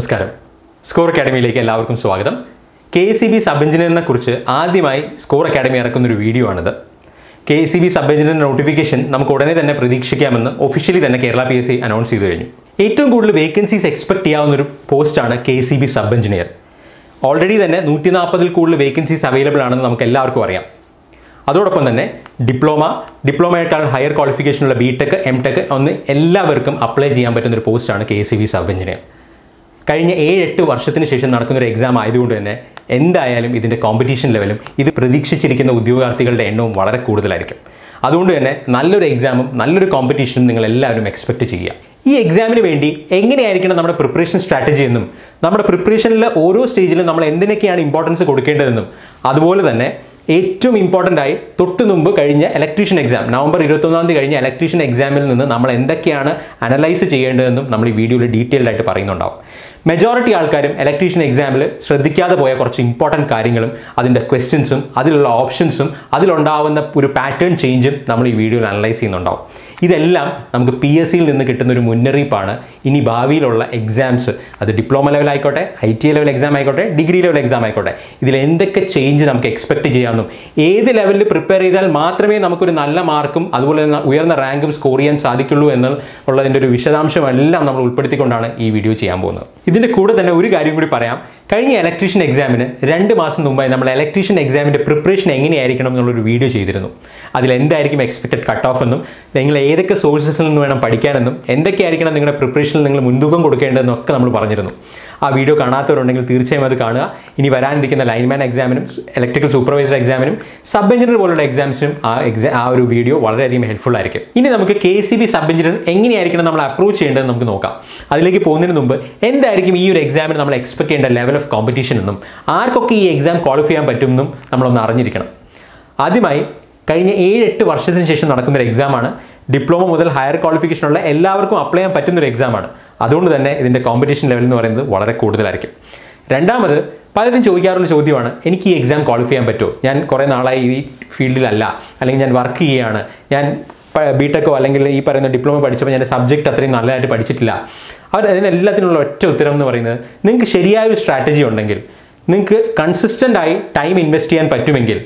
നമസ്കാരം. സ്കോർ അക്കാഡമിയിലേക്ക് എല്ലാവർക്കും സ്വാഗതം. കെ സി ബി സബ് എഞ്ചിനീയറിനെ കുറിച്ച് ആദ്യമായി സ്കോർ അക്കാഡമി ഇറക്കുന്ന ഒരു വീഡിയോ ആണിത്. K C B sub engineer notification നമുക്ക് ഉടനെ തന്നെ പ്രതീക്ഷിക്കാമെന്ന് ഒഫീഷ്യലി തന്നെ Kerala P S C announce ചെയ്തു കഴിഞ്ഞു. ഏറ്റവും കൂടുതൽ വേക്കൻസീസ് എക്സ്പെക്ട് ചെയ്യാവുന്ന ഒരു പോസ്റ്റാണ് K C B sub engineer already തന്നെ നൂറ്റി നാൽപ്പതിൽ കൂടുതൽ വേക്കൻസീസ് അവൈലബിൾ ആണെന്ന് നമുക്ക് എല്ലാവർക്കും അറിയാം. അതോടൊപ്പം തന്നെ ഡിപ്ലോമ ഡിപ്ലോമയേക്കാൾ ഹയർ ക്വാളിഫിക്കേഷനുള്ള ബി ടെക് എം ടെക് ഒന്ന് എല്ലാവർക്കും അപ്ലൈ ചെയ്യാൻ പറ്റുന്ന ഒരു പോസ്റ്റാണ് K C B sub engineer കഴിഞ്ഞ ഏഴ് എട്ട് വർഷത്തിന് ശേഷം നടക്കുന്ന ഒരു എക്സാം ആയതുകൊണ്ട് തന്നെ എന്തായാലും ഇതിന്റെ കോമ്പറ്റീഷൻ ലെവലും ഇത് പ്രതീക്ഷിച്ചിരിക്കുന്ന ഉദ്യോഗാർത്ഥികളുടെ എണ്ണവും വളരെ കൂടുതലായിരിക്കും. അതുകൊണ്ട് തന്നെ നല്ലൊരു എക്സാമും നല്ലൊരു കോമ്പറ്റീഷനും നിങ്ങൾ എല്ലാവരും എക്സ്പെക്ട് ചെയ്യുക. ഈ എക്സാമിന് വേണ്ടി എങ്ങനെയായിരിക്കണം നമ്മുടെ പ്രിപ്പറേഷൻ സ്ട്രാറ്റജി എന്നും നമ്മുടെ പ്രിപ്പറേഷനിലെ ഓരോ സ്റ്റേജിലും നമ്മൾ എന്തിനൊക്കെയാണ് ഇമ്പോർട്ടൻസ് കൊടുക്കേണ്ടതെന്നും അതുപോലെ തന്നെ ഏറ്റവും ഇമ്പോർട്ടന്റ് ആയി തൊട്ട് മുമ്പ് കഴിഞ്ഞ ഇലക്ട്രീഷ്യൻ എക്സാം നവംബർ ഇരുപത്തൊന്നാം തീയതി കഴിഞ്ഞ ഇലക്ട്രീഷ്യൻ എക്സാമിൽ നിന്ന് നമ്മൾ എന്തൊക്കെയാണ് അനലൈസ് ചെയ്യേണ്ടതെന്നും നമ്മൾ ഈ വീഡിയോയിൽ ഡീറ്റെയിൽഡ് ആയിട്ട് പറയുന്നുണ്ടാവും. മെജോറിറ്റി ആൾക്കാരും ഇലക്ട്രീഷ്യൻ എക്സാമിൽ ശ്രദ്ധിക്കാതെ പോയ കുറച്ച് ഇമ്പോർട്ടന്റ് കാര്യങ്ങളും അതിന്റെ ക്വസ്റ്റ്യൻസും അതിലുള്ള ഓപ്ഷൻസും അതിലുണ്ടാവുന്ന ഒരു പാറ്റേൺ ചേഞ്ചും നമ്മൾ ഈ വീഡിയോയിൽ അനലൈസ് ചെയ്യുന്നുണ്ടാവും. ഇതെല്ലാം നമുക്ക് പി എസ് സിയിൽ നിന്ന് കിട്ടുന്ന ഒരു മുന്നറിയിപ്പാണ്. ഇനി ഭാവിയിലുള്ള എക്സാംസ് അത് ഡിപ്ലോമ ലെവൽ ആയിക്കോട്ടെ ഐ ടി ലെവൽ എക്സാം ആയിക്കോട്ടെ ഡിഗ്രി ലെവൽ എക്സാം ആയിക്കോട്ടെ ഇതിൽ എന്തൊക്കെ ചേഞ്ച് നമുക്ക് എക്സ്പെക്ട് ചെയ്യാമെന്നും ഏത് ലെവലിൽ പ്രിപ്പയർ ചെയ്താൽ മാത്രമേ നമുക്കൊരു നല്ല മാർക്കും അതുപോലെ തന്നെ ഉയർന്ന റാങ്കും സ്കോർ ചെയ്യാൻ സാധിക്കുള്ളൂ എന്നുള്ളതിന്റെ ഒരു വിശദാംശമെല്ലാം നമ്മൾ ഉൾപ്പെടുത്തിക്കൊണ്ടാണ് ഈ വീഡിയോ ചെയ്യാൻ പോകുന്നത്. ഇതിന്റെ കൂടെ തന്നെ ഒരു കാര്യം കൂടി പറയാം. കഴിഞ്ഞ ഇലക്ട്രീഷ്യൻ എക്സാമിന് രണ്ട് മാസം മുമ്പായി നമ്മൾ ഇലക്ട്രീഷ്യൻ എക്സാമിന്റെ പ്രിപ്പറേഷൻ എങ്ങനെയായിരിക്കണം എന്നുള്ളൊരു വീഡിയോ ചെയ്തിരുന്നു. അതിൽ എന്തായിരിക്കും എക്സ്പെക്റ്റഡ് കട്ട് ഓഫ് എന്നും നിങ്ങൾ ഏതൊക്കെ സോഴ്സസിൽ നിന്ന് വേണം പഠിക്കാനെന്നും എന്തൊക്കെയായിരിക്കണം നിങ്ങളുടെ പ്രിപ്പറേഷനിൽ നിങ്ങൾ മുൻതൂക്കം കൊടുക്കേണ്ടതെന്നൊക്കെ നമ്മൾ പറഞ്ഞിരുന്നു. ആ വീഡിയോ കാണാത്തവരുണ്ടെങ്കിൽ തീർച്ചയായും അത് കാണുക. ഇനി വരാനിരിക്കുന്ന ലൈൻമാൻ എക്സാമിനും ഇലക്ട്രിക്കൽ സൂപ്പർവൈസർ എക്സാമിനും സബ് എഞ്ചിനീയർ പോലുള്ള എക്സാംസിനും ആ എക്സാം ആ ഒരു വീഡിയോ വളരെയധികം ഹെൽപ്ഫുൾ ആയിരിക്കും. ഇനി നമുക്ക് K C B sub engineer എങ്ങനെയായിരിക്കണം നമ്മൾ അപ്രോച്ച് ചെയ്യേണ്ടതെന്ന് നമുക്ക് നോക്കാം. അതിലേക്ക് പോകുന്നതിന് മുമ്പ് എന്തായിരിക്കും ഈ ഒരു എക്സാമിന് നമ്മൾ എക്സ്പെക്ട് ചെയ്യേണ്ട ലെവൽ ഓഫ് കോമ്പറ്റീഷൻ എന്നും ആർക്കൊക്കെ ഈ എക്സാം ക്വാളിഫൈ ചെയ്യാൻ പറ്റുമെന്നും നമ്മളൊന്ന് അറിഞ്ഞിരിക്കണം. ആദ്യമായി കഴിഞ്ഞ ഏഴ് എട്ട് വർഷത്തിന് ശേഷം നടക്കുന്ന ഒരു എക്സാമാണ് ഡിപ്ലോമ മുതൽ ഹയർ ക്വാളിഫിക്കേഷനുള്ള എല്ലാവർക്കും അപ്ലൈ ചെയ്യാൻ പറ്റുന്നൊരു എക്സാമാണ് അതുകൊണ്ട് തന്നെ ഇതിന്റെ കോമ്പറ്റീഷൻ ലെവൽ എന്ന് പറയുന്നത് വളരെ കൂടുതലായിരിക്കും. രണ്ടാമത് പലരും ചോദിക്കാറുള്ള ചോദ്യമാണ് എനിക്ക് ഈ എക്സാം ക്വാളിഫൈ ചെയ്യാൻ പറ്റുമോ? ഞാൻ കുറേ നാളായി ഈ ഫീൽഡിലല്ല അല്ലെങ്കിൽ ഞാൻ വർക്ക് ചെയ്യുകയാണ്. ഞാൻ ബി ടെക്കോ അല്ലെങ്കിൽ ഈ പറയുന്ന ഡിപ്ലോമ പഠിച്ചപ്പോൾ ഞാൻ സബ്ജക്റ്റ് അത്രയും നല്ലതായിട്ട് പഠിച്ചിട്ടില്ല. അവർ അതിനെല്ലാത്തിനുള്ള ഒറ്റ ഉത്തരം എന്ന് പറയുന്നത് നിങ്ങൾക്ക് ശരിയായ ഒരു സ്ട്രാറ്റജി ഉണ്ടെങ്കിൽ നിങ്ങൾക്ക് കൺസിസ്റ്റന്റായി ടൈം ഇൻവെസ്റ്റ് ചെയ്യാൻ പറ്റുമെങ്കിൽ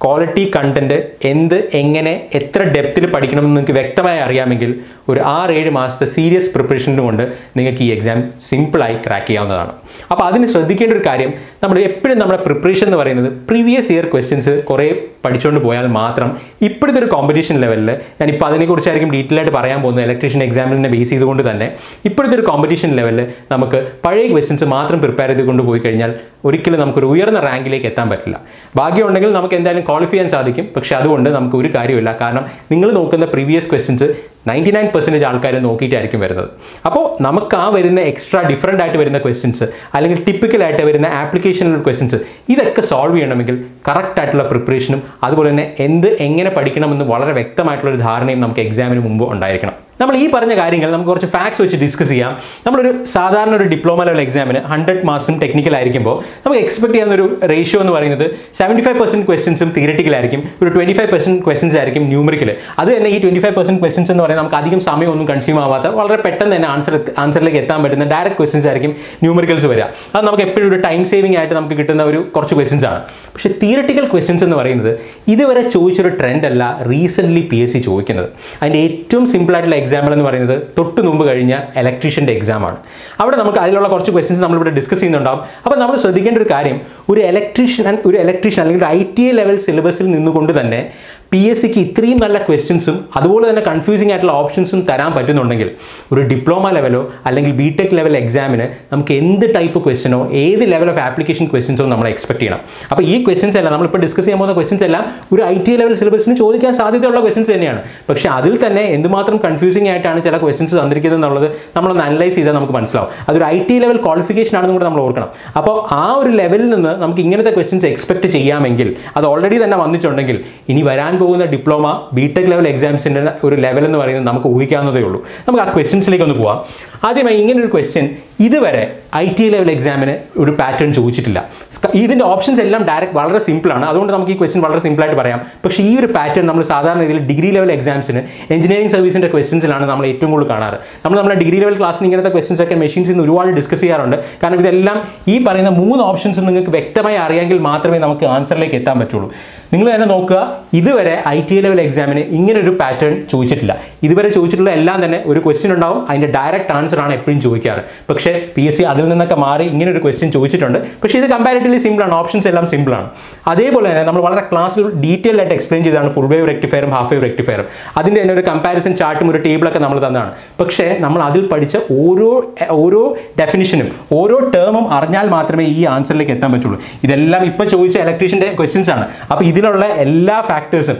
ക്വാളിറ്റി കണ്ടന്റ് എന്ത് എങ്ങനെ എത്ര ഡെപ്തിൽ പഠിക്കണമെന്ന് നിങ്ങൾക്ക് വ്യക്തമായി അറിയാമെങ്കിൽ ഒരു ആറ് ഏഴ് മാസത്തെ സീരിയസ് പ്രിപ്പറേഷനും കൊണ്ട് നിങ്ങൾക്ക് ഈ എക്സാം സിമ്പിളായി ക്രാക്ക് ചെയ്യാവുന്നതാണ്. അപ്പോൾ അതിന് ശ്രദ്ധിക്കേണ്ട ഒരു കാര്യം നമ്മൾ എപ്പോഴും നമ്മുടെ പ്രിപ്പറേഷൻ എന്ന് പറയുന്നത് പ്രീവിയസ് ഇയർ ക്വസ്റ്റ്യൻസ് കുറേ പഠിച്ചുകൊണ്ട് പോയാൽ മാത്രം ഇപ്പോഴത്തെ ഒരു കോമ്പറ്റീഷൻ ലെവലിൽ ഞാനിപ്പോൾ അതിനെക്കുറിച്ചായിരിക്കും ഡീറ്റെയിൽ ആയിട്ട് പറയാൻ പോകുന്നത് ഇലക്ട്രീഷ്യൻ എക്സാമിനെ ബേസ് ചെയ്തുകൊണ്ട് തന്നെ. ഇപ്പോഴത്തെ ഒരു കോമ്പറ്റീഷൻ ലെവലിൽ നമുക്ക് പഴയ ക്വസ്റ്റ്യൻസ് മാത്രം പ്രിപ്പയർ ചെയ്തുകൊണ്ട് പോയി കഴിഞ്ഞാൽ ഒരിക്കലും നമുക്കൊരു ഉയർന്ന റാങ്കിലേക്ക് എത്താൻ പറ്റില്ല. ഭാഗ്യമുണ്ടെങ്കിൽ നമുക്ക് എന്തായാലും ക്വാളിഫൈ ചെയ്യാൻ സാധിക്കും. പക്ഷേ അതുകൊണ്ട് നമുക്ക് ഒരു കാര്യമില്ല കാരണം നിങ്ങൾ നോക്കുന്ന previous questions ninety nine percentage ആൾക്കാർ നോക്കിയിട്ടായിരിക്കും വരുന്നത്. അപ്പോൾ നമുക്ക് ആ വരുന്ന എക്സ്ട്രാ ഡിഫറന്റ് ആയിട്ട് വരുന്ന ക്വസ്റ്റ്യൻസ് അല്ലെങ്കിൽ ടിപ്പിക്കലായിട്ട് വരുന്ന ആപ്ലിക്കേഷണൽ ക്വസ്റ്റ്യൻസ് ഇതൊക്കെ സോൾവ് ചെയ്യണമെങ്കിൽ കറക്റ്റ് ആയിട്ടുള്ള പ്രിപ്പറേഷനും അതുപോലെ തന്നെ എന്ത് എങ്ങനെ പഠിക്കണമെന്ന് വളരെ വ്യക്തമായിട്ടുള്ളൊരു ധാരണയും നമുക്ക് എക്സാമിന് മുമ്പ് ഉണ്ടായിരിക്കണം. നമ്മൾ ഈ പറഞ്ഞ കാര്യങ്ങൾ നമുക്ക് കുറച്ച് ഫാക്ട്സ് വെച്ച് ഡിസ്കസ് ചെയ്യാം. നമ്മളൊരു സാധാരണ ഒരു ഡിപ്ലോമ ലെവൽ എക്സാമിന് ഹൺഡ്രഡ് മാർക്സും ടെക്നിക്കൽ ആയിരിക്കുമ്പോൾ നമുക്ക് എക്സ്പെക്ട് ചെയ്യുന്ന ഒരു റേഷ്യോ എന്ന് പറയുന്നത് സെവന്റി ഫൈവ് പെർസെന്റ് ക്വസ്റ്റൻസും തിയറിറ്റിക്കൽ ആയിരിക്കും. ഒരു ട്വന്റി ഫൈവ് പെർസെന്റ് ക്വസ്റ്റൻസ് ആയിരിക്കും ന്യൂമറിക്കൽ അത് തന്നെ ഈ ട്വന്റി ഫൈവ് പെർസെന്റ് ക്വസ്റ്റൻസ് എന്ന് പറയുന്നത് നമുക്ക് അധികം സമയം ഒന്നും കൺസ്യൂം ആവാത്ത വളരെ പെട്ടെന്ന് തന്നെ ആൻസർ ആൻസറിലേക്ക് എത്താൻ പറ്റുന്ന ഡയറക്റ്റ് ക്വസ്റ്റൻസ് ആയിരിക്കും ന്യൂമറിക്കൽസ് വരിക. അത് നമുക്ക് എപ്പോഴും ഒരു ടൈം സേവിംഗ് ആയിട്ട് നമുക്ക് കിട്ടുന്ന ഒരു കുറച്ച് ക്വസ്റ്റൻസ് ആണ്. പക്ഷേ തിയററ്റിക്കൽ ക്വസ്റ്റ്യൻസ് എന്ന് പറയുന്നത് ഇതുവരെ ചോദിച്ചൊരു ട്രെൻഡ് അല്ല റീസെന്റ്ലി പി എസ് സി ചോദിക്കുന്നത്. അതിന്റെ ഏറ്റവും സിമ്പിളായിട്ടുള്ള എക്സാമ്പിൾ എന്ന് പറയുന്നത് തൊട്ട് മുമ്പ് കഴിഞ്ഞ ഇലക്ട്രീഷ്യന്റെ എക്സാമാണ് അവിടെ നമുക്ക് അതിലുള്ള കുറച്ച് ക്വസ്റ്റ്യൻസ് നമ്മളിവിടെ ഡിസ്കസ് ചെയ്യുന്നുണ്ടാവും. അപ്പോൾ നമ്മൾ ശ്രദ്ധിക്കേണ്ട ഒരു കാര്യം ഒരു ഇലക്ട്രീഷ്യൻ ഒരു ഇലക്ട്രീഷ്യൻ അല്ലെങ്കിൽ ഐ ടി ലെവൽ സിലബസിൽ നിന്നുകൊണ്ട് തന്നെ പി എസ് സിക്ക് ഇത്രയും നല്ല ക്വസ്റ്റ്യൻസും അതുപോലെ തന്നെ കൺഫ്യൂസിംഗ് ആയിട്ടുള്ള ഓപ്ഷൻസും തരാൻ പറ്റുന്നുണ്ടെങ്കിൽ ഒരു ഡിപ്ലോമ ലെവലോ അല്ലെങ്കിൽ ബി ടെക് ലെവൽ എക്സാമിന് നമുക്ക് എന്ത് ടൈപ്പ് ക്വസ്റ്റ്യനോ ഏത് ലെവൽ ഓഫ് ആപ്ലിക്കേഷൻ ക്വസ്റ്റ്യൻസോ നമ്മൾ എക്സ്പെക്ട് ചെയ്യണം. അപ്പോൾ ഈ ക്വസ്റ്റ്യൻസ് എല്ലാം നമ്മളിപ്പോൾ ഡിസ്കസ് ചെയ്യാൻ പോകുന്ന ക്വസ്റ്റ്യൻസ് എല്ലാം ഒരു ഐ ടി ലെവൽ സിലബസിന് ചോദിക്കാൻ സാധ്യതയുള്ള ക്വസ്റ്റ്യൻസ് തന്നെയാണ്. പക്ഷേ അതിൽ തന്നെ എന്തുമാത്രം കൺഫ്യൂസിംഗ് ആയിട്ടാണ് ചില ക്വസ്റ്റ്യൻസ് തന്നിരിക്കുന്നത് എന്നുള്ളത് നമ്മളൊന്ന് അനലൈസ് ചെയ്താൽ നമുക്ക് മനസ്സിലാവും. അതൊരു ഐ ടി ലെവൽ ക്വാളിഫിക്കേഷൻ ആണെന്ന് കൂടെ നമ്മൾ ഓർക്കണം. അപ്പോൾ ആ ഒരു ലെവലിൽ നിന്ന് നമുക്ക് ഇങ്ങനത്തെ ക്വസ്റ്റ്യൻസ് എക്സ്പെക്ട് ചെയ്യാമെങ്കിൽ അത് ഓൾറെഡി തന്നെ വന്നിട്ടുണ്ടെങ്കിൽ ഇനി വരാൻ പോകുന്ന ഡിപ്ലോമ ബി ടെക് ലെവൽ എക്സാംസിന്റെ ഒരു ലെവൽ എന്ന് പറയുന്നത് നമുക്ക് ഊഹിക്കാവുന്നതേ ഉള്ളൂ. നമുക്ക് ആ ക്വസ്റ്റ്യൻസിലേക്ക് ഒന്ന് പോവാം. ആദ്യമായി ഇങ്ങനെ ഒരു ക്വസ്റ്റ്യൻ ഇതുവരെ ഐ ടി ലെവൽ എക്സാമിന് ഒരു പാറ്റേൺ ചോദിച്ചിട്ടില്ല. ഇതിന്റെ ഓപ്ഷൻസ് എല്ലാം ഡയറക്റ്റ് വളരെ സിമ്പിളാണ് അതുകൊണ്ട് നമുക്ക് ഈ ക്വസ്റ്റ്യൻ വളരെ സിമ്പിളായിട്ട് പറയാം. പക്ഷേ ഈ ഒരു പാറ്റേൺ നമ്മൾ സാധാരണ രീതിയിൽ ഡിഗ്രി ലെവൽ എക്സാംസിന് എഞ്ചിനീയറിംഗ് സർവീസിന്റെ ക്വസ്റ്റ്യൻസിലാണ് നമ്മൾ ഏറ്റവും കൂടുതൽ കാണാറ്. നമ്മൾ നമ്മുടെ ഡിഗ്രി ലെവൽ ക്ലാസ്സിന് ഇങ്ങനത്തെ ക്വസ്റ്റ്യൻസ് ഒക്കെ മെഷീൻസിൽ നിന്ന് ഒരുപാട് ഡിസ്കസ് ചെയ്യാറുണ്ട്. കാരണം ഇതെല്ലാം ഈ പറയുന്ന മൂന്ന് ഓപ്ഷൻസ് നിങ്ങൾക്ക് വ്യക്തമായി അറിയാമെങ്കിൽ മാത്രമേ നമുക്ക് ആൻസറിലേക്ക് എത്താൻ പറ്റുള്ളൂ. നിങ്ങൾ തന്നെ നോക്കുക ഇതുവരെ ഐ ടി ലെവൽ എക്സാമിന് ഇങ്ങനെ ഒരു പാറ്റേൺ ചോദിച്ചിട്ടില്ല. ഇതുവരെ ചോദിച്ചിട്ടുള്ള എല്ലാം തന്നെ ഒരു ക്വസ്റ്റ്യൻ ഉണ്ടാവും. അതിന്റെ ഡയറക്റ്റ് ആൻസർ ആണ് എപ്പോഴും ചോദിക്കാറ്. പക്ഷേ പി എസ് സി അതിൽ നിന്നൊക്കെ മാറി ഇങ്ങനെ ഒരു ക്വസ്റ്റ്യൻ ചോദിച്ചിട്ടുണ്ട്. പക്ഷേ ഇത് കമ്പാരിറ്റീവ്ലി സിമ്പിളാണ് ഓപ്ഷൻസ് എല്ലാം സിമ്പിളാണ് അതേപോലെ തന്നെ നമ്മൾ വളരെ ക്ലാസ്സിൽ ഡീറ്റെയിൽ ആയിട്ട് എക്സ്പ്ലെയിൻ ചെയ്താണ് ഫുൾ വേവ് റെക്ടിഫയറും ഹാഫ് വേവ് റെക്ടിഫയറും അതിന്റെ തന്നെ ഒരു കമ്പാരിസൺ ചാർട്ടും ഒരു ടേബിളൊക്കെ നമ്മൾ തന്നതാണ്. പക്ഷേ നമ്മൾ അതിൽ പഠിച്ച ഓരോ ഓരോ ഡെഫിനിഷനും ഓരോ ടേമും അറിഞ്ഞാൽ മാത്രമേ ഈ ആൻസറിലേക്ക് എത്താൻ പറ്റുള്ളൂ. ഇതെല്ലാം ഇപ്പോൾ ചോദിച്ച ഇലക്ട്രീഷ്യന്റെ ക്വസ്റ്റ്യൻസ് ആണ്. അപ്പോൾ ഇതിലുള്ള എല്ലാ ഫാക്ടേഴ്സും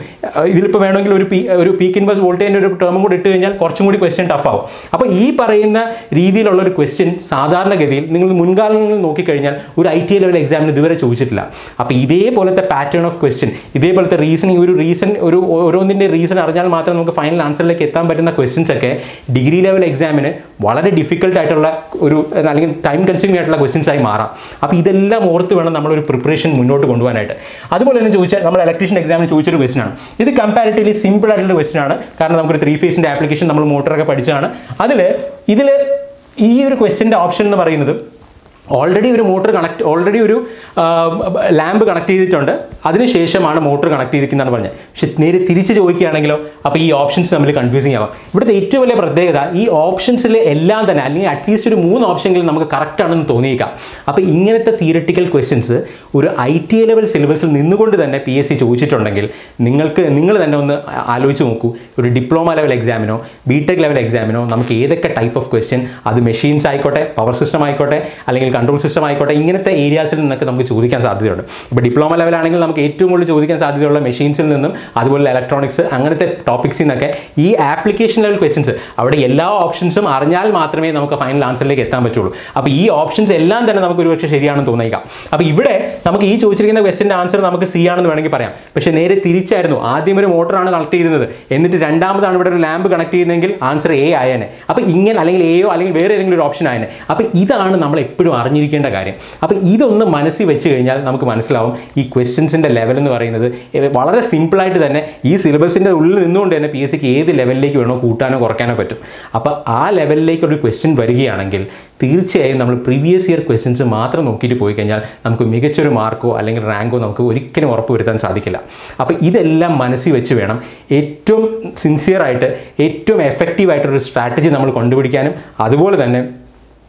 ഇതിലിപ്പോൾ വേണമെങ്കിൽ ഒരു പി ഒരു പീക്ക് ഇൻവേഴ്സ് വോൾട്ടേജിന്റെ ഒരു ടേമും കൂടി ഇട്ട് കഴിഞ്ഞാൽ കുറച്ചും കൂടി ക്വസ്റ്റ്യൻ ടഫ് ആവും. അപ്പോൾ ഈ പറയുന്ന രീതിയിലുള്ള ഒരു ക്വസ്റ്റ്യൻ സാധാരണഗതിയിൽ നിങ്ങൾ മുൻകാലങ്ങളിൽ നോക്കിക്കഴിഞ്ഞാൽ ഒരു ഐ ടി ലെവൽ എക്സാമിന് ഇതുവരെ ചോദിച്ചിട്ടില്ല. അപ്പോൾ ഇതേപോലത്തെ പാറ്റേൺ ഓഫ് ക്വസ്റ്റ്യൻ ഇതേപോലത്തെ റീസണിങ് ഒരു റീസൺ ഒരു ഓരോന്നിന്റെ റീസൺ അറിഞ്ഞാൽ മാത്രം നമുക്ക് ഫൈനൽ ആൻസറിലേക്ക് എത്താൻ പറ്റുന്ന ക്വസ്റ്റ്യൻസ് ഒക്കെ ഡിഗ്രി ലെവൽ എക്സാമിന് വളരെ ഡിഫിക്കൽട്ട് ആയിട്ടുള്ള ഒരു അല്ലെങ്കിൽ ടൈം കൺസ്യൂമിംഗ് ആയിട്ടുള്ള ക്വസ്റ്റ്യൻസ് ആയി മാറാം. അപ്പോൾ ഇതെല്ലാം ഓർത്ത് വേണം നമ്മളൊരു പ്രിപ്പറേഷൻ മുന്നോട്ട് കൊണ്ടുപോകാനായിട്ട്. അതുപോലെ തന്നെ ചോദിച്ചാൽ നമ്മൾ ഇലക്ട്രീഷൻ എക്സാമിന് ചോദിച്ചൊരു ക്വസ്റ്റൻ ആണ്. ഇത് കമ്പാരിറ്റീവ്ലി സിമ്പിൾ ആയിട്ടുള്ള ക്വസ്റ്റൻ ആണ്. കാരണം നമുക്കൊരു ത്രീ ഫേസിന്റെ ആപ്ലിക്കേഷൻ നമ്മൾ മോട്ടറൊക്കെ പഠിച്ചതാണ്. അതിൽ ഇതിൽ ഈ ഒരു ക്വസ്റ്റ്യന്റെ ഓപ്ഷൻ എന്ന് പറയുന്നത് ഓൾറെഡി ഒരു മോട്ടർ കണക്ട് ഓൾറെഡി ഒരു ലാമ്പ് കണക്ട് ചെയ്തിട്ടുണ്ട്. അതിനുശേഷമാണ് മോട്ടർ കണക്ട് ചെയ്തിരിക്കുന്നതാണ് പറഞ്ഞത്. പക്ഷെ നേരെ തിരിച്ച് ചോദിക്കുകയാണെങ്കിലോ അപ്പോൾ ഈ ഓപ്ഷൻസ് തമ്മിൽ കൺഫ്യൂസിങ് ആവാം. ഇവിടുത്തെ ഏറ്റവും വലിയ പ്രത്യേകത ഈ ഓപ്ഷൻസിൽ എല്ലാം തന്നെ അല്ലെങ്കിൽ അറ്റ്ലീസ്റ്റ് ഒരു മൂന്ന് ഓപ്ഷനെങ്കിലും നമുക്ക് കറക്റ്റ് ആണെന്ന് തോന്നിയേക്കാം. അപ്പോൾ ഇങ്ങനത്തെ തിയറട്ടിക്കൽ ക്വസ്റ്റ്യൻസ് ഒരു ഐ ടി ലെവൽ സിലബസിൽ നിന്നുകൊണ്ട് തന്നെ പി എസ് സി ചോദിച്ചിട്ടുണ്ടെങ്കിൽ നിങ്ങൾക്ക് നിങ്ങൾ തന്നെ ഒന്ന് ആലോചിച്ച് നോക്കൂ. ഒരു ഡിപ്ലോമ ലെവൽ എക്സാമിനോ ബി ടെക് ലെവൽ എക്സാമിനോ നമുക്ക് ഏതൊക്കെ ടൈപ്പ് ഓഫ് ക്വസ്റ്റ്യൻ അത് മെഷീൻസ് ആയിക്കോട്ടെ പവർ സിസ്റ്റം ആയിക്കോട്ടെ അല്ലെങ്കിൽ കൺട്രോൾ സിസ്റ്റം ആയിക്കോട്ടെ ഇങ്ങനത്തെ ഏരിയാസിൽ നിന്നൊക്കെ നമുക്ക് ചോദിക്കാൻ സാധ്യതയുണ്ട്. ഇപ്പോൾ ഡിപ്ലോമ ലെവലാണെങ്കിൽ നമുക്ക് ഏറ്റവും കൂടുതൽ ചോദിക്കാൻ സാധ്യതയുള്ള മെഷീൻസിൽ നിന്നും അതുപോലെ ഇലക്ട്രോണിക്സ് അങ്ങനത്തെ ടോപ്പിക്സിൽ നിന്നൊക്കെ ഈ ആപ്ലിക്കേഷൻ ലെവൽ ക്വസ്റ്റ്യൻസ് അവിടെ എല്ലാ ഓപ്ഷൻസും അറിഞ്ഞാൽ മാത്രമേ നമുക്ക് ഫൈനൽ ആൻസറിലേക്ക് എത്താൻ പറ്റുള്ളൂ. അപ്പോൾ ഈ ഓപ്ഷൻസ് എല്ലാം തന്നെ നമുക്ക് ഒരുപക്ഷെ ശരിയാണെന്ന് തോന്നിയേക്കാം. അപ്പോൾ ഇവിടെ നമുക്ക് ഈ ചോദിച്ചിരിക്കുന്ന ക്വസ്റ്റിന്റെ ആൻസർ നമുക്ക് സി ആണെന്ന് വേണമെങ്കിൽ പറയാം. പക്ഷേ നേരെ തിരിച്ചായിരുന്നു. ആദ്യം ഒരു മോട്ടറാണ് കണക്ട് ചെയ്യുന്നത് എന്നിട്ട് രണ്ടാമതാണ് ഇവിടെ ഒരു ലാമ്പ് കണക്ട് ചെയ്യുന്നതെങ്കിൽ ആൻസർ എ ആയേനെ. അപ്പോൾ ഇങ്ങനെ അല്ലെങ്കിൽ എയോ അല്ലെങ്കിൽ വേറെ ഏതെങ്കിലും ഒരു ഓപ്ഷൻ ആയേനെ. അപ്പോൾ ഇതാണ് നമ്മൾ എപ്പോഴും അറിഞ്ഞിരിക്കേണ്ട കാര്യം. അപ്പോൾ ഇതൊന്ന് മനസ്സിൽ വെച്ച് കഴിഞ്ഞാൽ നമുക്ക് മനസ്സിലാവും ഈ ക്വസ്റ്റ്യൻസിന്റെ ലെവൽ എന്ന് പറയുന്നത് വളരെ സിമ്പിളായിട്ട് തന്നെ ഈ സിലബസിന്റെ ഉള്ളിൽ നിന്നുകൊണ്ട് തന്നെ പി എസ് സിക്ക് ഏത് ലെവലിലേക്ക് വേണോ കൂട്ടാനോ കുറയ്ക്കാനോ പറ്റും. അപ്പോൾ ആ ലെവലിലേക്ക് ഒരു ക്വസ്റ്റ്യൻ വരികയാണെങ്കിൽ തീർച്ചയായും നമ്മൾ പ്രീവിയസ് ഇയർ ക്വസ്റ്റ്യൻസ് മാത്രം നോക്കിയിട്ട് പോയി കഴിഞ്ഞാൽ നമുക്ക് മികച്ചൊരു മാർക്കോ അല്ലെങ്കിൽ റാങ്കോ നമുക്ക് ഒരിക്കലും ഉറപ്പുവരുത്താൻ സാധിക്കില്ല. അപ്പോൾ ഇതെല്ലാം മനസ്സിൽ വെച്ച് വേണം ഏറ്റവും സിൻസിയറായിട്ട് ഏറ്റവും എഫക്റ്റീവായിട്ടൊരു സ്ട്രാറ്റജി നമ്മൾ കൊണ്ടുപിടിക്കാനും അതുപോലെ തന്നെ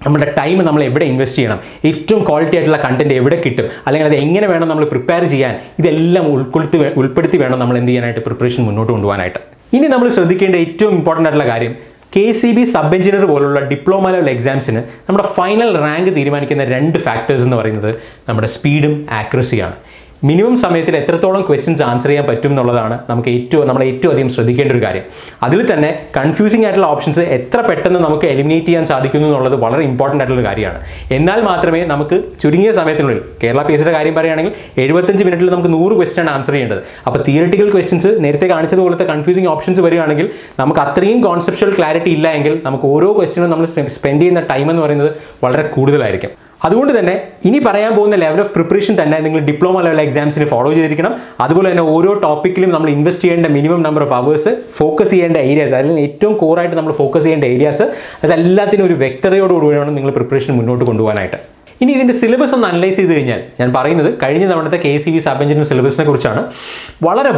നമ്മുടെ ടൈം നമ്മൾ എവിടെ ഇൻവെസ്റ്റ് ചെയ്യണം? ഏറ്റവും ക്വാളിറ്റി ആയിട്ടുള്ള കണ്ടന്റ് എവിടെ കിട്ടും? അല്ലെങ്കിൽ അത് എങ്ങനെ വേണം നമ്മൾ പ്രിപ്പയർ ചെയ്യാൻ? ഇതെല്ലാം ഉൾക്കൊടുത്തി വേ- ഉൾപ്പെടുത്തി വേണം നമ്മൾ എന്ത് ചെയ്യാനായിട്ട് പ്രിപ്പറേഷൻ മുന്നോട്ട് കൊണ്ടുപോകാനായിട്ട്. ഇനി നമ്മൾ ശ്രദ്ധിക്കേണ്ട ഏറ്റവും ഇമ്പോർട്ടന്റ് ആയിട്ടുള്ള കാര്യം K C B sub engineer പോലുള്ള ഡിപ്ലോമ ലെവൽ എക്സാംസിന് നമ്മുടെ ഫൈനൽ റാങ്ക് തീരുമാനിക്കുന്ന രണ്ട് ഫാക്ടേഴ്സ് എന്ന് പറയുന്നത് നമ്മുടെ സ്പീഡും ആക്യുറസിയാണ് മിനിമം സമയത്തിൽ എത്രത്തോളം ക്വസ്റ്റ്യൻസ് ആൻസർ ചെയ്യാൻ പറ്റും എന്നുള്ളതാണ് നമുക്ക് ഏറ്റവും നമ്മൾ ഏറ്റവും അധികം ശ്രദ്ധിക്കേണ്ട ഒരു കാര്യം. അതിൽ തന്നെ കൺഫ്യൂസിംഗ് ആയിട്ടുള്ള ഓപ്ഷൻസ് എത്ര പെട്ടെന്ന് നമുക്ക് എലിമിനേറ്റ് ചെയ്യാൻ സാധിക്കുന്നു എന്നുള്ളത് വളരെ ഇമ്പോർട്ടന്റ് ആയിട്ടുള്ള കാര്യമാണ്. എന്നാൽ മാത്രമേ നമുക്ക് ചുരുങ്ങിയ സമയത്തിനുള്ളിൽ കേരള പി കാര്യം പറയുകയാണെങ്കിൽ എഴുപത്തഞ്ച് മിനിറ്റിൽ നമുക്ക് നൂറ് ക്വസ്റ്റ്യൻ ആൻസർ ചെയ്യേണ്ടത്. അപ്പോൾ തിയറിറ്റിക്കൽ ക്വസ്റ്റ്യൻസ് നേരത്തെ കാണിച്ചതുപോലത്തെ കൺഫ്യൂസിംഗ് ഓപ്ഷൻസ് വരികയാണെങ്കിൽ നമുക്ക് അത്രയും കോൺസെപ്ഷ്യൽ ക്ലാരിറ്റി ഇല്ല എങ്കിൽ നമുക്ക് ഓരോ ക്വസ്റ്റ്യനും നമ്മൾ സ്പെൻഡ് ചെയ്യുന്ന ടൈം എന്ന് പറയുന്നത് വളരെ കൂടുതലായിരിക്കും. അതുകൊണ്ട് തന്നെ ഇനി പറയാൻ പോകുന്ന ലെവൽ ഓഫ് പ്രിപ്പറേഷൻ തന്നെ നിങ്ങൾ ഡിപ്ലോമ ലെവൽ എക്സാംസിന് ഫോളോ ചെയ്തിരിക്കണം. അതുപോലെ തന്നെ ഓരോ ടോപ്പിക്കിലും നമ്മൾ ഇൻവെസ്റ്റ് ചെയ്യേണ്ട minimum number of hours focus ചെയ്യേണ്ട ഏരിയാസ് അല്ലെങ്കിൽ ഏറ്റവും കോറായിട്ട് നമ്മൾ ഫോക്കസ് ചെയ്യേണ്ട ഏരിയാസ് അതെല്ലാത്തിനും ഒരു വ്യക്തതയോടുകൂടി വേണം നിങ്ങൾ പ്രിപ്പറേഷൻ മുന്നോട്ട് കൊണ്ടുപോകാനായിട്ട്. ഇനി ഇതിന്റെ സിലബസ് ഒന്ന് അനലൈസ് ചെയ്ത് കഴിഞ്ഞാൽ ഞാൻ പറയുന്നത് കഴിഞ്ഞ തവണത്തെ K C V sub engineer സിലബസിനെ കുറിച്ചാണ്. വളരെ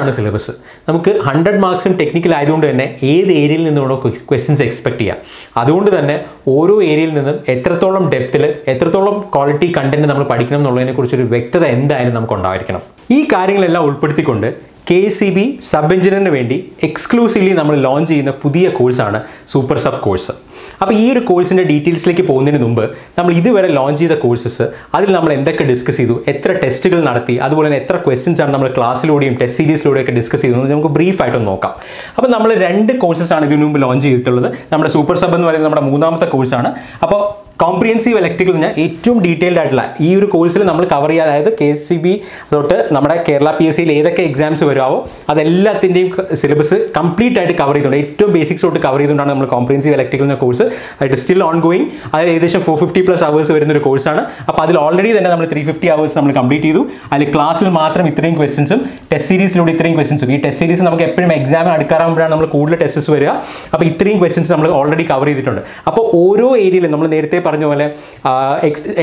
ആണ് സിലബസ് നമുക്ക് ഹൺഡ്രഡ് മാർക്സും ടെക്നിക്കൽ ആയതുകൊണ്ട് തന്നെ ഏത് ഏരിയയിൽ നിന്നുകൂടെ ക്വസ്റ്റ്യൻസ് എക്സ്പെക്ട് ചെയ്യാം. അതുകൊണ്ട് തന്നെ ഓരോ ഏരിയയിൽ നിന്നും എത്രത്തോളം ഡെപ്തിൽ എത്രത്തോളം ക്വാളിറ്റി കണ്ടന്റ് നമ്മൾ പഠിക്കണം എന്നുള്ളതിനെ കുറിച്ചൊരു വ്യക്തത എന്തായാലും നമുക്ക് ഉണ്ടായിരിക്കണം. ഈ കാര്യങ്ങളെല്ലാം ഉൾപ്പെടുത്തിക്കൊണ്ട് കെ സി ബി സബ് എഞ്ചിനീയറിന് വേണ്ടി എക്സ്ക്ലൂസീവ്ലി നമ്മൾ ലോഞ്ച് ചെയ്യുന്ന പുതിയ കോഴ്സാണ് സൂപ്പർ സബ് കോഴ്സ് അപ്പോൾ ഈ ഒരു കോഴ്സിന്റെ ഡീറ്റെയിൽസിലേക്ക് പോകുന്നതിന് മുമ്പ് നമ്മൾ ഇതുവരെ ലോഞ്ച് ചെയ്ത കോഴ്സസ് അതിൽ നമ്മൾ എന്തൊക്കെ ഡിസ്കസ് ചെയ്തു എത്ര ടെസ്റ്റുകൾ നടത്തി അതുപോലെ തന്നെ എത്ര ക്വസ്റ്റ്യൻസ് ആണ് നമ്മൾ ക്ലാസ്സിലൂടെയും ടെസ്റ്റ് സീരീസിലൂടെയൊക്കെ ഡിസ്കസ് ചെയ്തത് നമുക്ക് ബ്രീഫായിട്ടൊന്ന് നോക്കാം. അപ്പോൾ നമ്മൾ രണ്ട് കോഴ്സസ് ആണ് ഇതിനു മുമ്പ് ലോഞ്ച് ചെയ്തിട്ടുള്ളത്. നമ്മുടെ സൂപ്പർ സബ് എന്ന് പറയുന്നത് നമ്മുടെ മൂന്നാമത്തെ കോഴ്സാണ് അപ്പോൾ കോംപ്രിഹെൻസീവ് ഇലക്ട്രിക്കൽ എന്ന് പറഞ്ഞാൽ ഏറ്റവും ഡീറ്റെയിൽഡ് ആയിട്ടുള്ള ഈ ഒരു കോഴ്സിൽ നമ്മൾ കവർ ചെയ്യുക അതായത് കെ സി ബി തൊട്ട് നമ്മുടെ കേരള പി എസ് സിയിൽ ഏതൊക്കെ എക്സാംസ് വരുമോ അതെല്ലാത്തിന്റെയും സിലബസ് കംപ്ലീറ്റ് ആയിട്ട് കവർ ചെയ്തുകൊണ്ട് ഏറ്റവും ബേസിക്സ് തൊട്ട് കവർ ചെയ്തുകൊണ്ടാണ് നമ്മൾ കോംപ്രിഹെൻസീവ് ഇലക്ട്രിക്കൽ എന്ന course it still on going അത് ഏകദേശം ഫോർ ഫിഫ്റ്റി പ്ലസ് അവേഴ്സ് വരുന്ന ഒരു കോഴ്സാണ് അപ്പോൾ അതിൽ ഓൾറെഡി തന്നെ നമ്മൾ ത്രീ ഫിഫ്റ്റി അവേഴ്സ് നമ്മൾ കംപ്ലീറ്റ് ചെയ്തു. അതിൽ ക്ലാസ്സിൽ മാത്രം ഇത്രയും ക്വസ്റ്റൻസും ടെസ്റ്റ് സീരീസിലൂടെ ഇത്രയും ക്വസ്റ്റൻസും ഈ ടെസ്റ്റ് സീരീസ് നമുക്ക് എപ്പോഴും എക്സാമിന് അടുക്കാറാകുമ്പോഴാണ് നമ്മൾ കൂടുതൽ ടെസ്റ്റസ് വരിക. അപ്പോൾ ഇത്രയും ക്വസ്റ്റൻസ് നമ്മൾ ഓൾറെഡി കവർ ചെയ്തിട്ടുണ്ട്. അപ്പോൾ ഓരോ ഏരിയയിലും നമ്മൾ നേരത്തെ പറഞ്ഞ പോലെ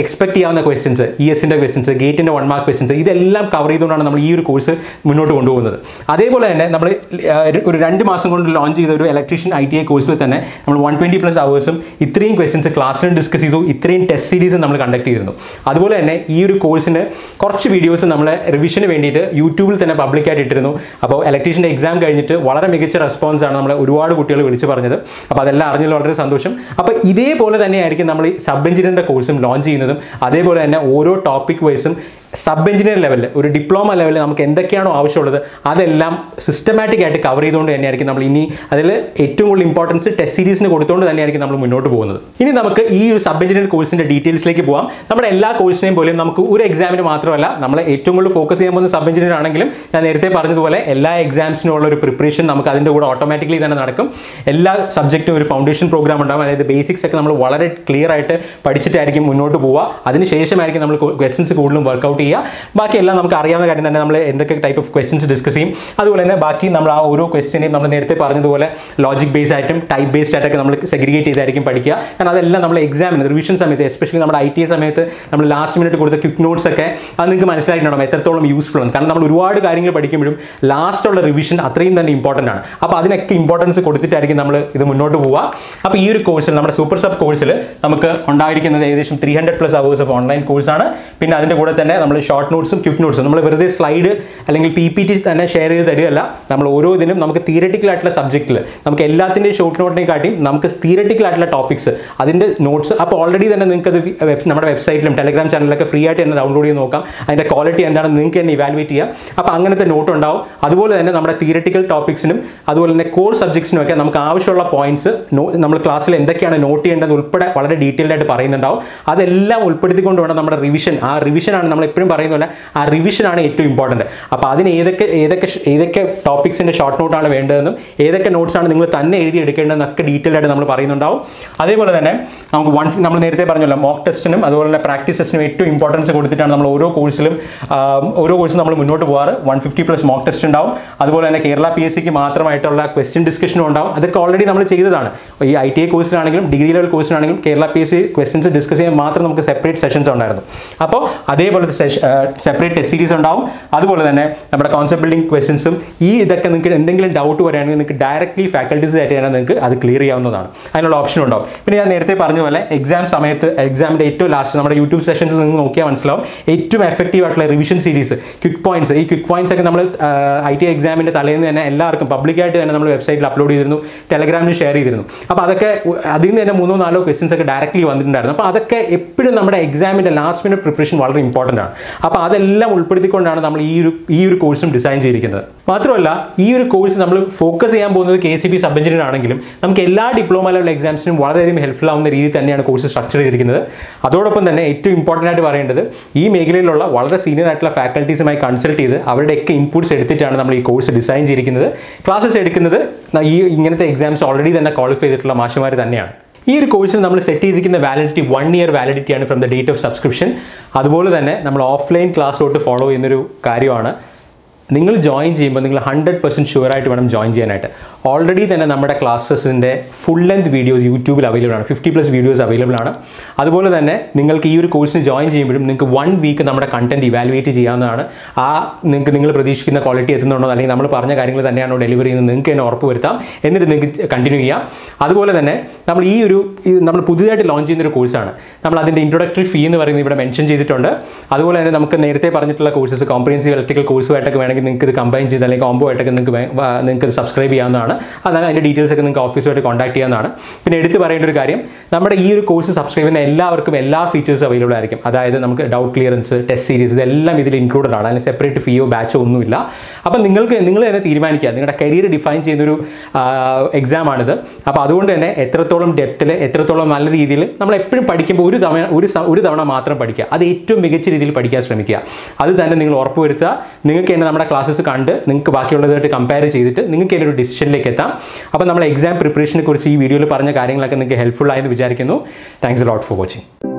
എക്സ്പെക്ട് ചെയ്യാവുന്ന ക്വസ്റ്റ്യൻസ് ഇ എസിന്റെ ക്വസ്റ്റ്യൻസ് ഗേറ്റിന്റെ വൺ മാർക്ക് ക്വസ്റ്റ്യൻസ് ഇതെല്ലാം കവർ ചെയ്തുകൊണ്ടാണ് നമ്മൾ ഈ ഒരു കോഴ്സ് മുന്നോട്ട് കൊണ്ടുപോകുന്നത്. അതേപോലെ തന്നെ നമ്മൾ ഒരു രണ്ട് മാസം കൊണ്ട് ലോഞ്ച് ചെയ്ത ഒരു ഇലക്ട്രീഷ്യൻ ഐ ടി ഐ കോഴ്സിൽ തന്നെ നമ്മൾ വൺ ട്വന്റി പ്ലസ് അവേഴ്സും ഇത്രയും ക്വസ്റ്റ്യൻസ് ക്ലാസ്സിൽ ഡിസ്കസ് ചെയ്തു ഇത്രയും ടെസ്റ്റ് സീരീസും നമ്മൾ കണ്ടക്ട് ചെയ്തിരുന്നു. അതുപോലെ തന്നെ ഈ ഒരു കോഴ്സിന് കുറച്ച് വീഡിയോസ് നമ്മൾ റിവിഷന് വേണ്ടിയിട്ട് യൂട്യൂബിൽ തന്നെ പബ്ലിക്കായിട്ട് ഇട്ടിരുന്നു. അപ്പോൾ ഇലക്ട്രീഷ്യന്റെ എക്സാം കഴിഞ്ഞിട്ട് വളരെ മികച്ച റെസ്പോൺസാണ് നമ്മൾ ഒരുപാട് കുട്ടികൾ വിളിച്ച് പറഞ്ഞത്. അപ്പോൾ അതെല്ലാം അറിഞ്ഞതിൽ വളരെ സന്തോഷം. അപ്പോൾ ഇതേപോലെ തന്നെയായിരിക്കും നമ്മൾ സബ് എഞ്ചിനീയറിന്റെ കോഴ്സും ലോഞ്ച് ചെയ്യുന്നതും അതേപോലെ തന്നെ ഓരോ ടോപ്പിക് വൈസും സബ് എഞ്ചിനീയർ ലെവലിൽ ഒരു ഡിപ്ലോമ ലെവലിൽ നമുക്ക് എന്തൊക്കെയാണോ ആവശ്യമുള്ളത് അതെല്ലാം സിസ്റ്റമാറ്റിക് ആയിട്ട് കവർ ചെയ്തുകൊണ്ട് തന്നെയായിരിക്കും നമ്മൾ ഇനി അതിൽ ഏറ്റവും കൂടുതൽ ഇമ്പോർട്ടൻസ് ടെസ്റ്റ് സീരീസിന് കൊടുത്തുകൊണ്ട് തന്നെയായിരിക്കും നമ്മൾ മുന്നോട്ട് പോകുന്നത്. ഇനി നമുക്ക് ഈ ഒരു സബ് എഞ്ചിനീയർ കോഴ്സിന്റെ ഡീറ്റെയിൽസിലേക്ക് പോകാം നമ്മുടെ എല്ലാ കോഴ്സിനെയും പോലും നമുക്ക് ഒരു എക്സാമിന് മാത്രമല്ല നമ്മൾ ഏറ്റവും കൂടുതൽ ഫോക്കസ് ചെയ്യാൻ പോകുന്ന സബ് എഞ്ചിനീയർ ആണെങ്കിലും ഞാൻ നേരത്തെ പറഞ്ഞതുപോലെ എല്ലാ എക്സാംസിനുള്ള ഒരു പ്രിപ്പറേഷൻ നമുക്ക് അതിന്റെ കൂടെ ഓട്ടോമാറ്റിക്കലി തന്നെ നടക്കും. എല്ലാ സബ്ജക്റ്റും ഒരു ഫൗണ്ടേഷൻ പ്രോഗ്രാം ഉണ്ടാകും അതായത് ബേസിക്സ് ഒക്കെ നമ്മൾ വളരെ ക്ലിയർ ആയിട്ട് പഠിച്ചിട്ടായിരിക്കും മുന്നോട്ട് പോവുക. അതിനുശേഷമായിരിക്കും നമ്മൾ ക്വസ്റ്റൻസ് കൂടുതലും വർക്കൗട്ട് ചെയ്യുക ബാക്കിയെല്ലാം നമുക്ക് അറിയാവുന്ന കാര്യം തന്നെ നമ്മൾ എന്തൊക്കെ ടൈപ്പ് ഓഫ് ക്വസ്റ്റൻസ് ഡിസ്കസ് ചെയ്യും. അതുപോലെ തന്നെ ബാക്കി നമ്മൾ ആ ഓരോ ക്വസ്റ്റ്യനെയും നമ്മൾ നേരത്തെ പറഞ്ഞതുപോലെ ലോജിക് ബേസ് ആയിട്ടും ടൈപ്പ് ബേസ്ഡ് ആയിട്ടൊക്കെ നമ്മൾ സെഗ്രിഗേറ്റ് ചെയ്തായിരിക്കും പഠിക്കുക. കാരണം അതെല്ലാം നമ്മൾ എക്സാമിന് റിവിഷൻ സമയത്ത് എസ്പെഷ്യലി നമ്മുടെ ഐ ടി സമയത്ത് നമ്മൾ ലാസ്റ്റ് മിനിറ്റ് കൊടുത്ത ക്വിക്ക് നോട്ട്സ് ഒക്കെ അത് നിങ്ങൾക്ക് മനസ്സിലായിട്ടുണ്ടാവും എത്രത്തോളം യൂസ്ഫുൾ ആണ്? കാരണം നമ്മൾ ഒരുപാട് കാര്യങ്ങൾ പഠിക്കുമ്പോഴും ലാസ്റ്റ് ഉള്ള റിവിഷൻ അത്രയും തന്നെ ഇമ്പോർട്ടന്റ് ആണ്. അപ്പോൾ അതിനൊക്കെ ഇമ്പോർട്ടൻസ് കൊടുത്തിട്ടായിരിക്കും നമ്മൾ ഇത് മുന്നോട്ട് പോവുക. അപ്പോൾ ഈ ഒരു കോഴ്സിൽ നമ്മുടെ സൂപ്പർ സബ് കോഴ്സിൽ നമുക്ക് ഉണ്ടായിരിക്കുന്നത് ഏകദേശം three hundred plus hours of online കോഴ്സാണ് പിന്നെ അതിന്റെ കൂടെ തന്നെ നമ്മൾ ഷോർട്ട് നോട്ട്സും ക്വിക്ക് നോട്ട്സും നമ്മൾ വെറുതെ സ്ലൈഡ് അല്ലെങ്കിൽ പി പി ടി തന്നെ ഷെയർ ചെയ്ത് തരികയല്ല. നമ്മൾ ഓരോ ഇതിനും നമുക്ക് തിയറട്ടിക്കൽ ആയിട്ടുള്ള സബ്ജക്റ്റിൽ നമുക്ക് എല്ലാത്തിന്റെയും ഷോർട്ട് നോട്ടിനെ കാട്ടിയും നമുക്ക് തിയറട്ടിക്കൽ ആയിട്ടുള്ള ടോപ്പിക്സ് അതിന്റെ നോട്ട്സ് അപ്പോൾ ഓൾറെഡി തന്നെ നിങ്ങൾക്ക് അത് നമ്മുടെ വെബ്സൈറ്റിലും ടെലഗ്രാം ചാനലിലൊക്കെ ഫ്രീ ആയിട്ട് തന്നെ ഡൗൺലോഡ് ചെയ്ത് നോക്കാം. അതിന്റെ ക്വാളിറ്റി എന്താണെന്ന് നിങ്ങൾക്ക് തന്നെ ഇവാലുവേറ്റ് ചെയ്യാം. അപ്പോൾ അങ്ങനത്തെ നോട്ട് ഉണ്ടാവും. അതുപോലെ തന്നെ നമ്മുടെ തിയറട്ടിക്കൽ ടോപ്പിക്സിനും അതുപോലെ തന്നെ കോർ സബ്ജക്ട്സിനും ഒക്കെ നമുക്ക് ആവശ്യമുള്ള പോയിന്റ്സ് നമ്മൾ ക്ലാസ്സിൽ എന്തൊക്കെയാണ് നോട്ട് ചെയ്യേണ്ടത് ഉൾപ്പെടെ വളരെ ഡീറ്റെയിൽഡ് ആയിട്ട് പറയുന്നുണ്ടാവും. അതെല്ലാം ഉൾപ്പെടുത്തിക്കൊണ്ട് വേണം നമ്മുടെ റിവിഷൻ ആ റിവിഷനാണ് നമ്മൾ എപ്പോഴും പറയുന്ന പോലെ ആ റിവിഷനാണ് ഏറ്റവും ഇമ്പോർട്ടന്റ് അപ്പോൾ അതിന് ഏതൊക്കെ ഏതൊക്കെ ഏതൊക്കെ ടോപ്പിക്സിന്റെ ഷോർട്ട് നോട്ടാണ് വേണ്ടതെന്നും ഏതൊക്കെ നോട്ട്സാണ് നിങ്ങൾ തന്നെ എഴുതി എടുക്കേണ്ടതെന്നൊക്കെ ഡീറ്റെയിൽ ആയിട്ട് നമ്മൾ പറയുന്നുണ്ടാവും. അതേപോലെ തന്നെ നമുക്ക് വൺ നമ്മൾ നേരത്തെ പറഞ്ഞല്ലോ മോക്ക് ടെസ്റ്റിനും അതുപോലെ തന്നെ പ്രാക്ടീസ് ടെസ്റ്റിനും ഏറ്റവും ഇമ്പോർട്ടൻസ് കൊടുത്തിട്ടാണ് നമ്മൾ ഓരോ കോഴ്സിലും ഓരോ കോഴ്സും നമ്മൾ മുന്നോട്ട് പോകാറ്. One fifty plus mock test ഉണ്ടാവും. അതുപോലെ തന്നെ കേരള പി എസ് സിക്ക് മാത്രമായിട്ടുള്ള ക്വസ്റ്റ്യൻ ഡിസ്കഷനും ഉണ്ടാവും. അതൊക്കെ ഓൾറെഡി നമ്മൾ ചെയ്തതാണ്. ഈ ഐ ടി ഐ കോഴ്സിനാണെങ്കിലും degree level കോഴ്സിനാണെങ്കിലും Kerala P S C questions discuss ചെയ്യാൻ മാത്രം നമുക്ക് സെപ്പറേറ്റ് സെഷൻസ് ഉണ്ടായിരുന്നു. അപ്പോൾ അതേപോലത്തെ സെപ്പറേറ്റ് ടെസ്റ്റ് സീരീസ് ഉണ്ടാവും. അതുപോലെ തന്നെ നമ്മുടെ കോൺസെപ്റ്റ് ബിൽഡിംഗ് ക്വസ്റ്റ്യൻസും ഈ ഇതൊക്കെ നിങ്ങൾക്ക് എന്തെങ്കിലും ഡൗട്ട് വരികയാണെങ്കിൽ നിങ്ങൾക്ക് ഡയറക്റ്റ്ലി ഫാക്കൽറ്റീസ് ആയിട്ട് തന്നെ നിങ്ങൾക്ക് അത് ക്ലിയർ ചെയ്യാവുന്നതാണ്. അതിനുള്ള ഓപ്ഷൻ ഉണ്ടാവും. പിന്നെ ഞാൻ നേരത്തെ പറഞ്ഞ പോലെ എക്സാം സമയത്ത് എക്സാമിന്റെ ഏറ്റവും ലാസ്റ്റ് നമ്മുടെ യൂട്യൂബ് സെഷനിൽ നിങ്ങൾ നോക്കിയാൽ മനസ്സിലാവും. ഏറ്റവും എഫക്റ്റീവ് ആയിട്ടുള്ള റിവിഷൻ സീരീസ് ക്വിക്ക് പോയിന്റ്സ് ഈ ക്വിക്ക് പോയിന്റ്സ് ഒക്കെ നമ്മൾ ഐ ടി എക്സാമിന്റെ തലേന്ന് തന്നെ എല്ലാവർക്കും പബ്ലിക്കായിട്ട് തന്നെ നമ്മൾ വെബ്സൈറ്റിൽ അപ്ലോഡ് ചെയ്തിരുന്നു ടെലഗ്രാമിൽ ഷെയർ ചെയ്തിരുന്നു. അപ്പോൾ അതൊക്കെ അതിൽ നിന്ന് തന്നെ മൂന്നോ നാലോ ക്വസ്റ്റ്യൻസ് ഒക്കെ ഡയറക്റ്റ്ലി വന്നിട്ടുണ്ടായിരുന്നു. അപ്പോൾ അതൊക്കെ എപ്പോഴും നമ്മുടെ എക്സാമിന്റെ ലാസ്റ്റ് മിനിറ്റ് പ്രിപ്പറേഷൻ വളരെ ഇമ്പോർട്ടന്റ് ആണ്. അപ്പോൾ അതെല്ലാം ഉൾപ്പെടുത്തിക്കൊണ്ടാണ് നമ്മൾ ഈ ഒരു ഈ ഒരു കോഴ്സും ഡിസൈൻ ചെയ്തിരിക്കുന്നത്. മാത്രമല്ല ഈ ഒരു കോഴ്സ് നമ്മൾ ഫോക്കസ് ചെയ്യാൻ പോകുന്നത് K C B sub engineer ആണെങ്കിലും നമുക്ക് എല്ലാ ഡിപ്ലോമ ലെവൽ എക്സാംസിനും വളരെയധികം ഹെൽപ്ഫുൾ ആവുന്ന രീതിയിൽ തന്നെയാണ് കോഴ്സ് സ്ട്രക്ചർ ചെയ്തിരിക്കുന്നത്. അതോടൊപ്പം തന്നെ ഏറ്റവും ഇമ്പോർട്ടന്റ് ആയിട്ട് പറയേണ്ടത് ഈ മേഖലയിലുള്ള വളരെ സീനിയർ ആയിട്ടുള്ള ഫാക്കൽറ്റീസുമായി കൺസൾട്ട് ചെയ്ത് അവരുടെയൊക്കെ ഇൻപുട്സ് എടുത്തിട്ടാണ് നമ്മൾ ഈ കോഴ്സ് ഡിസൈൻ ചെയ്തിരിക്കുന്നത്. ക്ലാസ്സസ് എടുക്കുന്നത് ഈ ഇങ്ങനത്തെ എക്സാംസ് ഓൾറെഡി തന്നെ ക്വാളിഫൈ ചെയ്തിട്ടുള്ള മാഷിമാർ തന്നെയാണ്. ഈ ഒരു കോഴ്സിന് നമ്മൾ സെറ്റ് ചെയ്തിരിക്കുന്ന വാലിഡിറ്റി വൺ ഇയർ വാലിഡിറ്റി ആണ് from the date of subscription അതുപോലെ തന്നെ നമ്മൾ ഓഫ്ലൈൻ ക്ലാസ്സിലോട്ട് ഫോളോ ചെയ്യുന്നൊരു കാര്യമാണ്. നിങ്ങൾ ജോയിൻ ചെയ്യുമ്പോൾ നിങ്ങൾ ഹൺഡ്രഡ് പെർസെന്റ് ഷുവറായിട്ട് വേണം ജോയിൻ ചെയ്യാനായിട്ട്. ഓൾറെഡി തന്നെ നമ്മുടെ ക്ലാസ്സസിന്റെ ഫുൾ ലെങ്ത് വീഡിയോസ് യൂട്യൂബിൽ അവൈലബിൾ ആണ്. ഫിഫ്റ്റി പ്ലസ് വീഡിയോസ് അവൈലബിൾ ആണ്. അതുപോലെ തന്നെ നിങ്ങൾക്ക് ഈ ഒരു കോഴ്സിന് ജോയിൻ ചെയ്യുമ്പോഴും നിങ്ങൾക്ക് വൺ വീക്ക് നമ്മുടെ കണ്ടന്റ് ഇവാലുവേറ്റ് ചെയ്യാവുന്നതാണ്. ആ നിങ്ങൾക്ക് നിങ്ങൾ പ്രതീക്ഷിക്കുന്ന ക്വാളിറ്റി എത്തുന്നുണ്ടോ അല്ലെങ്കിൽ നമ്മൾ പറഞ്ഞ കാര്യങ്ങൾ തന്നെയാണോ ഡെലിവറി ചെയ്യുന്നത് നിങ്ങൾക്ക് തന്നെ ഉറപ്പ് വരുത്താം. എന്നിട്ട് നിങ്ങൾക്ക് കണ്ടിന്യൂ ചെയ്യാം. അതുപോലെ തന്നെ നമ്മൾ ഈ ഒരു നമ്മൾ പുതിയതായിട്ട് ലോഞ്ച് ചെയ്യുന്ന ഒരു കോഴ്സാണ് നമ്മൾ അതിന്റെ ഇൻട്രൊഡക്ടറി ഫീ എന്ന് പറയുന്നത് ഇവിടെ മെൻഷൻ ചെയ്തിട്ടുണ്ട്. അതുപോലെ തന്നെ നമുക്ക് നേരത്തെ പറഞ്ഞിട്ടുള്ള കോഴ്സസ് കോംപ്രിഹെൻസീവ് ഇലക്ട്രിക്കൽ കോഴ്സുമായിട്ടൊക്കെ വേണമെങ്കിൽ നിങ്ങൾക്ക് ഇത് കമ്പൈൻ ചെയ്ത് അല്ലെങ്കിൽ കോംബോ ആയിട്ടൊക്കെ നിങ്ങൾക്ക് നിങ്ങൾക്ക് സബ്സ്ക്രൈബ് ചെയ്യാവുന്നതാണ്. അതാണ് അതിന്റെ ഡീറ്റെയിൽസ് ഒക്കെ നിങ്ങൾക്ക് ഓഫീസുമായിട്ട് കോൺടാക്ട് ചെയ്യാവുന്നതാണ്. പിന്നെ എടുത്ത് പറയേണ്ട ഒരു കാര്യം നമ്മുടെ ഈ ഒരു കോഴ്സ് സബ്സ്ക്രൈബ് ചെയ്യുന്ന എല്ലാവർക്കും എല്ലാ ഫീച്ചേഴ്സും അവൈലബിൾ ആയിരിക്കും. അതായത് നമുക്ക് ഡൗട്ട് ക്ലിയറൻസ് ടെസ്റ്റ് സീരീസ് ഇതെല്ലാം ഇതിൽ ഇൻക്ലൂഡഡ് ആണ്. അതിന് സെപ്പറേറ്റ് ഫീയോ ബാച്ചോ ഒന്നുമില്ല. അപ്പം നിങ്ങൾക്ക് നിങ്ങൾ തന്നെ തീരുമാനിക്കുക. നിങ്ങളുടെ കരിയർ ഡിഫൈൻ ചെയ്യുന്നൊരു എക്സാമാണിത് അപ്പോൾ അതുകൊണ്ട് തന്നെ എത്രത്തോളം ഡെപ്തിൽ എത്രത്തോളം നല്ല രീതിയിൽ നമ്മൾ എപ്പോഴും പഠിക്കുമ്പോൾ ഒരു തവണ ഒരു ഒരു തവണ മാത്രം പഠിക്കുക. അത് ഏറ്റവും മികച്ച രീതിയിൽ പഠിക്കാൻ ശ്രമിക്കുക. അത് തന്നെ നിങ്ങൾ ഉറപ്പുവരുത്തുക. നിങ്ങൾക്ക് തന്നെ നമ്മുടെ ക്ലാസ്സസ് കണ്ട് നിങ്ങൾക്ക് ബാക്കിയുള്ളതായിട്ട് കമ്പയർ ചെയ്തിട്ട് നിങ്ങൾക്ക് തന്നെ ഒരു ഡിസിഷനിലേക്ക് എത്താം. അപ്പോൾ നമ്മൾ എക്സാം പ്രിപ്പറേഷനെ കുറിച്ച് ഈ വീഡിയോയിൽ പറഞ്ഞ കാര്യങ്ങളൊക്കെ നിങ്ങൾക്ക് ഹെൽപ്ഫുൾ ആയെന്ന് വിചാരിക്കുന്നു. Thanks lot for watching